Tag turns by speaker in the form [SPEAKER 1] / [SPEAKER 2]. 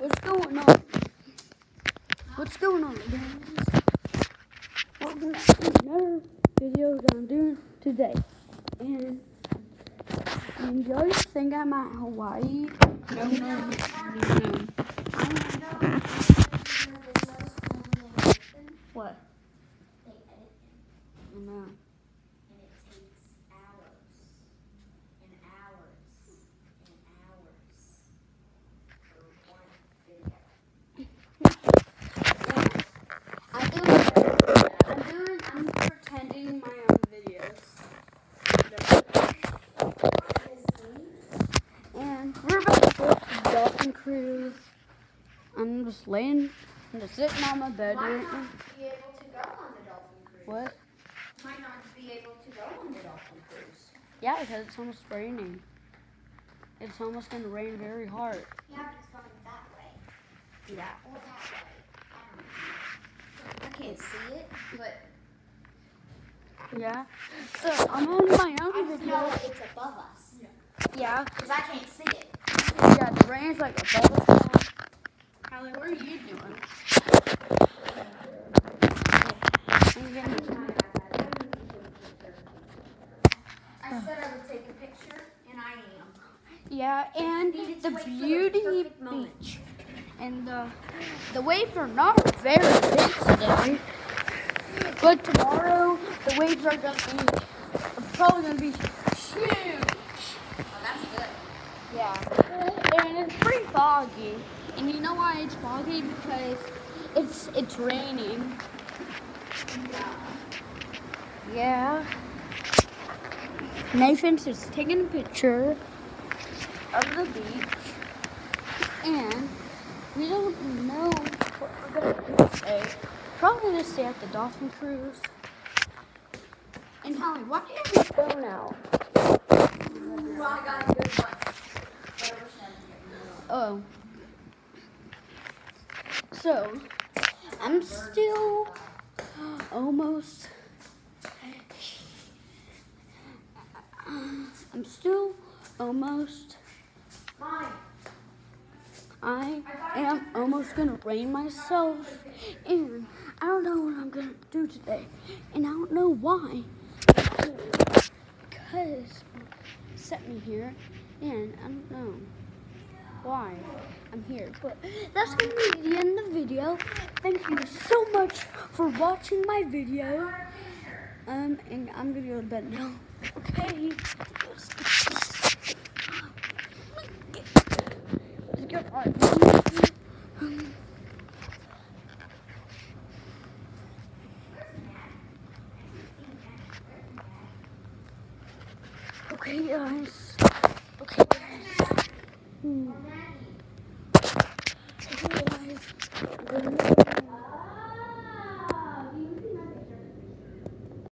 [SPEAKER 1] What's going on? What's going on, guys? Welcome back to another video that I'm doing today. And, you always think I'm at Hawaii. No, no, no, no. What?
[SPEAKER 2] They edit
[SPEAKER 1] I know.
[SPEAKER 2] and it takes hours and hours and hours for one video.
[SPEAKER 1] I'm doing, I'm doing, I'm pretending my own videos. And we're about to go to dolphin cruise. I'm just laying, I'm just sitting on my bed.
[SPEAKER 2] Might
[SPEAKER 1] right
[SPEAKER 2] not
[SPEAKER 1] now.
[SPEAKER 2] be able to go on the dolphin cruise.
[SPEAKER 1] What?
[SPEAKER 2] Might not be able to go on the dolphin cruise.
[SPEAKER 1] Yeah, because it's almost raining. It's almost gonna rain very hard.
[SPEAKER 2] Yeah, it's coming that way
[SPEAKER 1] Yeah.
[SPEAKER 2] or that way. I. I can't see it, but
[SPEAKER 1] Yeah. So I'm on my
[SPEAKER 2] I
[SPEAKER 1] own
[SPEAKER 2] just know it's above us
[SPEAKER 1] Yeah.
[SPEAKER 2] because I can't see it.
[SPEAKER 1] Yeah, like above us. Hallie, what are you doing?
[SPEAKER 2] I said I would take a picture, and I am.
[SPEAKER 1] Yeah, and the
[SPEAKER 2] to for the
[SPEAKER 1] beauty beach. And the the waves are not very big today. But tomorrow the waves are gonna be probably gonna be huge.
[SPEAKER 2] Oh, that's good.
[SPEAKER 1] Yeah. And it's pretty foggy. And you know why it's foggy? Because it's it's raining. Yeah. Nathan's just taking a picture of the beach. And we don't know what we're gonna do today. Probably gonna stay at the dolphin cruise. And Holly, why do you have your phone out?
[SPEAKER 2] I got a good one.
[SPEAKER 1] Oh. So, I'm still almost. I'm still almost. I am almost gonna rain myself, and I don't know what I'm gonna do today, and I don't know why. Because set me here, and I don't know why I'm here. But that's gonna be the end of the video. Thank you so much for watching my video. Um, and I'm gonna go to bed now. Okay. Okay, guys. Okay, guys. Hmm.